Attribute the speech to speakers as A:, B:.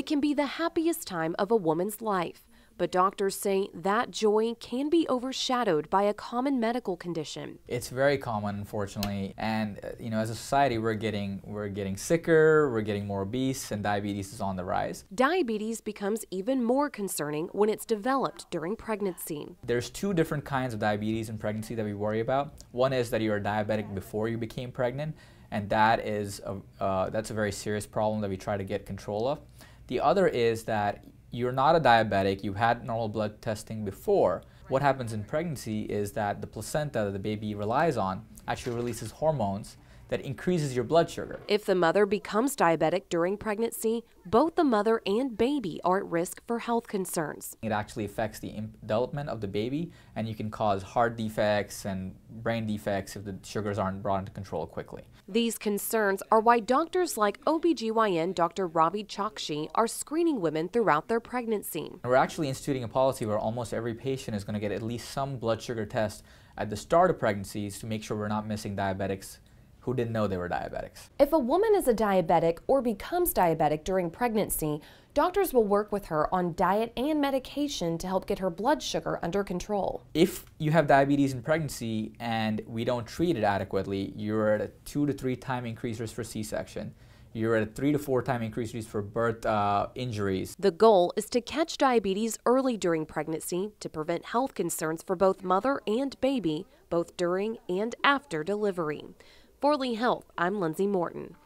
A: It can be the happiest time of a woman's life, but doctors say that joy can be overshadowed by a common medical condition.
B: It's very common, unfortunately, and uh, you know, as a society, we're getting we're getting sicker, we're getting more obese, and diabetes is on the rise.
A: Diabetes becomes even more concerning when it's developed during pregnancy.
B: There's two different kinds of diabetes in pregnancy that we worry about. One is that you're diabetic before you became pregnant, and that is a, uh, that's a very serious problem that we try to get control of. The other is that you're not a diabetic, you've had normal blood testing before, what happens in pregnancy is that the placenta that the baby relies on actually releases hormones that increases your blood sugar.
A: If the mother becomes diabetic during pregnancy, both the mother and baby are at risk for health concerns.
B: It actually affects the development of the baby and you can cause heart defects and brain defects if the sugars aren't brought into control quickly.
A: These concerns are why doctors like OBGYN Dr. Ravi Chokshi are screening women throughout their pregnancy.
B: We're actually instituting a policy where almost every patient is going to get at least some blood sugar test at the start of pregnancies to make sure we're not missing diabetics who didn't know they were diabetics.
A: If a woman is a diabetic or becomes diabetic during pregnancy, doctors will work with her on diet and medication to help get her blood sugar under control.
B: If you have diabetes in pregnancy and we don't treat it adequately, you're at a two to three time increased risk for C-section you're at a three to four time increased risk for birth uh, injuries.
A: The goal is to catch diabetes early during pregnancy to prevent health concerns for both mother and baby, both during and after delivery. For Lee Health, I'm Lindsay Morton.